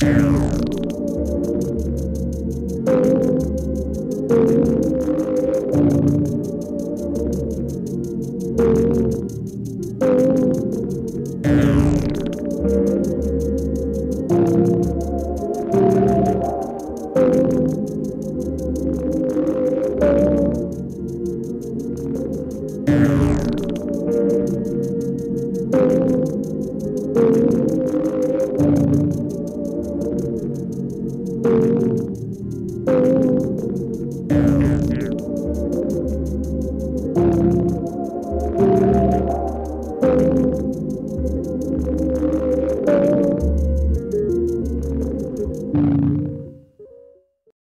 Yeah.